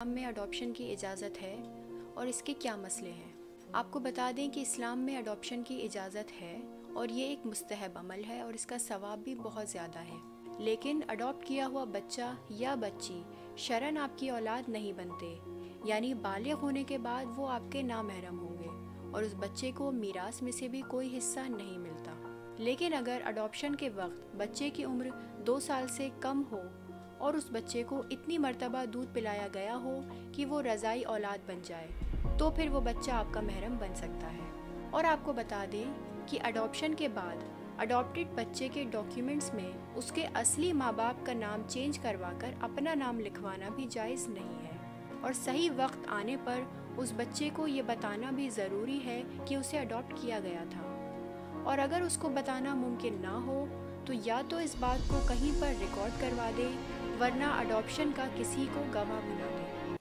इस्लाम में अडॉप्शन की इजाज़त है और इसके क्या मसले हैं? आपको बता दें कि इस्लाम में अडॉप्शन की इजाज़त है और ये एक मुस्तहब अमल है और इसका सवाब भी बहुत ज़्यादा है। लेकिन अडॉप्ट किया हुआ बच्चा या बच्ची शरण आपकी औलाद नहीं बनते, यानी बालिग होने के बाद वो आपके नामहरम होंगे और उस बच्चे को मीरास में से भी कोई हिस्सा नहीं मिलता। लेकिन अगर अडॉप्शन के वक्त बच्चे की उम्र दो साल से कम हो और उस बच्चे को इतनी मरतबा दूध पिलाया गया हो कि वो रज़ाई औलाद बन जाए तो फिर वो बच्चा आपका महरम बन सकता है। और आपको बता दें कि अडॉप्शन के बाद अडॉप्टेड बच्चे के डॉक्यूमेंट्स में उसके असली माँ बाप का नाम चेंज करवा कर अपना नाम लिखवाना भी जायज़ नहीं है। और सही वक्त आने पर उस बच्चे को ये बताना भी ज़रूरी है कि उसे अडॉप्ट किया गया था। और अगर उसको बताना मुमकिन ना हो तो या तो इस बात को कहीं पर रिकॉर्ड करवा दे वरना अडॉप्शन का किसी को गवाह बना दें।